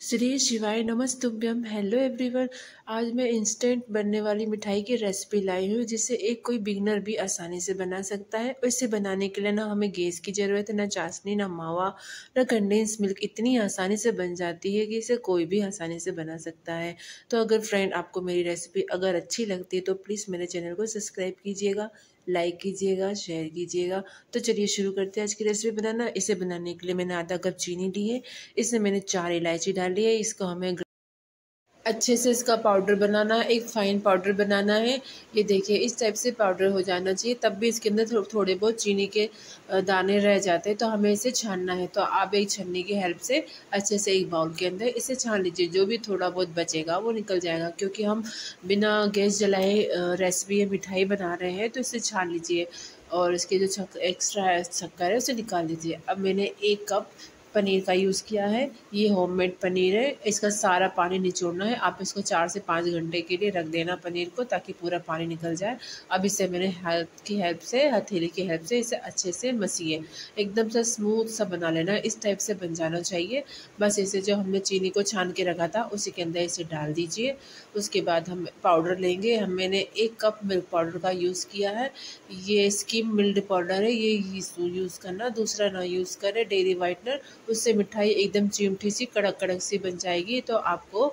श्री शिवाय नमस्तुभ्यम। Hello everyone आज मैं इंस्टेंट बनने वाली मिठाई की रेसिपी लाई हूँ, जिसे एक कोई बिगनर भी आसानी से बना सकता है। और इसे बनाने के लिए ना हमें गैस की ज़रूरत है, ना चाशनी, ना मावा, ना कंडेंस मिल्क इतनी आसानी से बन जाती है कि इसे कोई भी आसानी से बना सकता है। तो अगर फ्रेंड आपको मेरी रेसिपी अगर अच्छी लगती है तो प्लीज़ मेरे चैनल को सब्सक्राइब कीजिएगा। लाइक कीजिएगा शेयर कीजिएगा। तो चलिए शुरू करते हैं आज की रेसिपी बनाना। इसे बनाने के लिए मैंने आधा कप चीनी ली है। इसमें मैंने चार इलायची डाली है। इसको हमें अच्छे से इसका पाउडर बनाना है एक फ़ाइन पाउडर बनाना है। ये देखिए, इस टाइप से पाउडर हो जाना चाहिए, तब भी इसके अंदर थोड़े बहुत चीनी के दाने रह जाते हैं। तो हमें इसे छानना है। तो आप एक छन्नी की हेल्प से अच्छे से एक बाउल के अंदर इसे छान लीजिए। जो भी थोड़ा बहुत बचेगा, वो निकल जाएगा। क्योंकि हम बिना गैस जलाए रेसिपी या मिठाई बना रहे हैं तो इसे छान लीजिए। और इसके जो एक्स्ट्रा शक्कर है, उसे निकाल लीजिए। अब मैंने एक कप पनीर का यूज़ किया है। ये होममेड पनीर है। इसका सारा पानी निचोड़ना है। आप इसको चार से पाँच घंटे के लिए रख देना पनीर को ताकि पूरा पानी निकल जाए। अब इसे मैंने हेल्प की हेल्प से, हथेली की हेल्प से इसे अच्छे से मसीए एकदम से स्मूथ सा बना लेना। इस टाइप से बन जाना चाहिए। बस इसे जो हमने चीनी को छान के रखा था, उसी के अंदर इसे डाल दीजिए। उसके बाद हम पाउडर लेंगे। हम मैंने एक कप मिल्क पाउडर का यूज़ किया है। ये स्कीम मिल्ड पाउडर है। ये यूज़ करना। दूसरा ना यूज़ करें। डेरी वाइटनर उससे मिठाई एकदम चिमठी सी कड़क कड़क सी बन जाएगी। तो आपको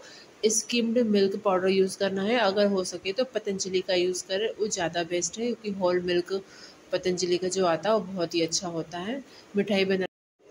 स्किम्ड मिल्क पाउडर यूज़ करना है। अगर हो सके तो पतंजलि का यूज़ करें। वो ज़्यादा बेस्ट है, क्योंकि होल मिल्क पतंजलि का जो आता है, वो बहुत ही अच्छा होता है। मिठाई बना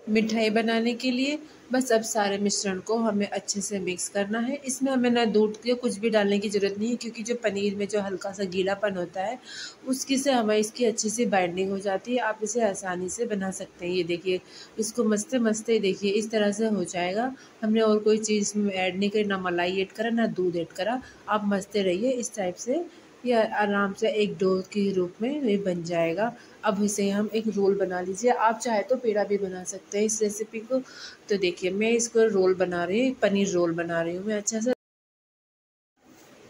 मिठाई बनाने के लिए। बस अब सारे मिश्रण को हमें अच्छे से मिक्स करना है। इसमें हमें ना दूध के कुछ भी डालने की ज़रूरत नहीं है, क्योंकि जो पनीर में जो हल्का सा गीलापन होता है, उसकी से हमें इसकी अच्छी सी बाइंडिंग हो जाती है। आप इसे आसानी से बना सकते हैं। ये देखिए, इसको मस्ते मस्ते देखिए, इस तरह से हो जाएगा। हमने और कोई चीज़ ऐड नहीं करी, ना मलाई ऐड करा, ना दूध ऐड करा। आप मस्ते रहिए, इस टाइप से ये आराम से एक डो के रूप में ये बन जाएगा। अब इसे हम एक रोल बना लीजिए। आप चाहे तो पेड़ा भी बना सकते हैं। इस रेसिपी को तो देखिए, मैं इसको रोल बना रही हूँ, पनीर रोल बना रही हूँ मैं अच्छा से।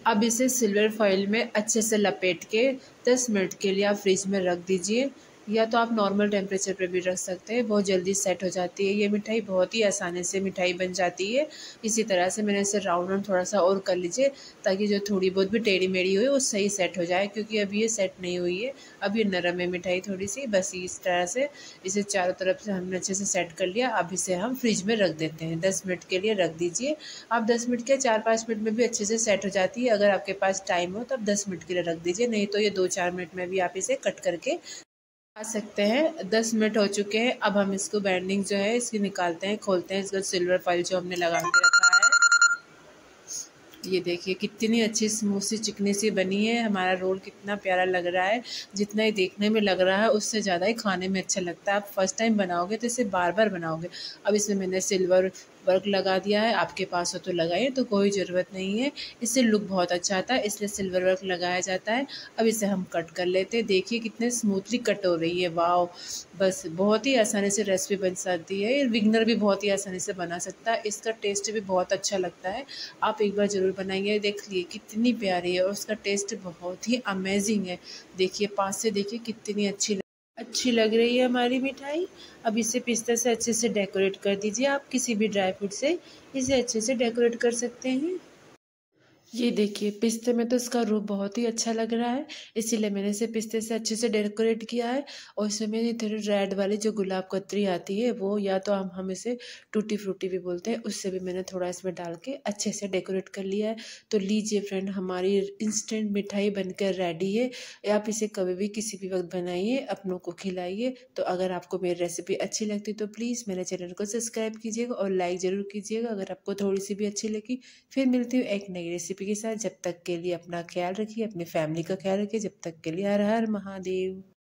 अब इसे सिल्वर फॉइल में अच्छे से लपेट के 10 मिनट के लिए आप फ्रिज में रख दीजिए। या तो आप नॉर्मल टेम्परेचर पर भी रख सकते हैं, बहुत जल्दी सेट हो जाती है। ये मिठाई बहुत ही आसानी से मिठाई बन जाती है। इसी तरह से मैंने इसे राउंड राउंड थोड़ा सा और कर लीजिए, ताकि जो थोड़ी बहुत भी टेढ़ी मेढ़ी हुई वो सही सेट हो जाए, क्योंकि अभी ये सेट नहीं हुई है। अब ये नरम है मिठाई थोड़ी सी बस इस तरह से इसे चारों तरफ़ से हमने अच्छे से सेट कर लिया। अब इसे हम फ्रिज में रख देते हैं। दस मिनट के लिए रख दीजिए। आप दस मिनट के चार पाँच मिनट में भी अच्छे से सेट हो जाती है। अगर आपके पास टाइम हो तो आप दस मिनट के लिए रख दीजिए। नहीं तो ये दो चार मिनट में भी आप इसे कट करके आ सकते हैं। दस मिनट हो चुके हैं। अब हम इसको बैंडिंग जो है, इसकी निकालते हैं, खोलते हैं। इसका सिल्वर फ़ाइल जो हमने लगा के रखा है। ये देखिए, कितनी अच्छी स्मूथ सी, चिकनी सी बनी है। हमारा रोल कितना प्यारा लग रहा है। जितना ही देखने में लग रहा है, उससे ज़्यादा ही खाने में अच्छा लगता है। आप फ़र्स्ट टाइम बनाओगे तो इसे बार बार बनाओगे। अब इसमें मैंने सिल्वर वर्क लगा दिया है, आपके पास हो तो लगाइए तो कोई ज़रूरत नहीं है। इससे लुक बहुत अच्छा आता है, इसलिए सिल्वर वर्क लगाया जाता है। अब इसे हम कट कर लेते हैं। देखिए कितने स्मूथली कट हो रही है वाव बस बहुत ही आसानी से रेसिपी बन सकती है। विगनर भी बहुत ही आसानी से बना सकता है। इसका टेस्ट भी बहुत अच्छा लगता है। आप एक बार ज़रूर बनाइए, देख लिए कितनी प्यारी है और उसका टेस्ट बहुत ही अमेजिंग है। देखिए, पास से देखिए कितनी अच्छी अच्छी लग रही है हमारी मिठाई। अब इसे पिस्ता से अच्छे से डेकोरेट कर दीजिए। आप किसी भी ड्राई फ्रूट से इसे अच्छे से डेकोरेट कर सकते हैं। ये देखिए, पिस्ते में तो इसका रूप बहुत ही अच्छा लग रहा है, इसीलिए मैंने इसे पिस्ते से अच्छे से डेकोरेट किया है और इसमें मैंने थोड़ी रेड वाली जो गुलाब कतरी आती है, वो या तो हम हम इसे टूटी फ्रूटी भी बोलते हैं, उससे भी मैंने थोड़ा इसमें डाल के अच्छे से डेकोरेट कर लिया है। तो लीजिए फ्रेंड, हमारी इंस्टेंट मिठाई बनकर रेडी है। आप इसे कभी भी किसी भी वक्त बनाइए, अपनों को खिलाइए। तो अगर आपको मेरी रेसिपी अच्छी लगती तो प्लीज़ मेरे चैनल को सब्सक्राइब कीजिएगा और लाइक ज़रूर कीजिएगा। अगर आपको थोड़ी सी भी अच्छी लगी, फिर मिलती हूँ एक नई रेसिपी के साथ जब तक के लिए अपना ख्याल रखिए, अपनी फैमिली का ख्याल रखिए। जब तक के लिए हर हर महादेव।